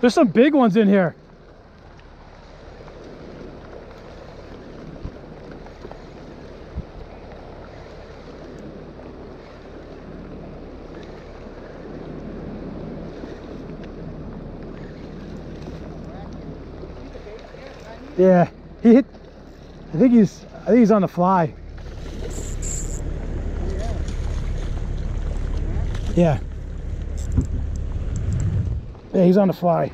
There's some big ones in here. Yeah, he hit. I think he's. I think he's on the fly. Yeah. Yeah, he's on the fly.